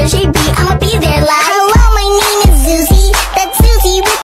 will she be?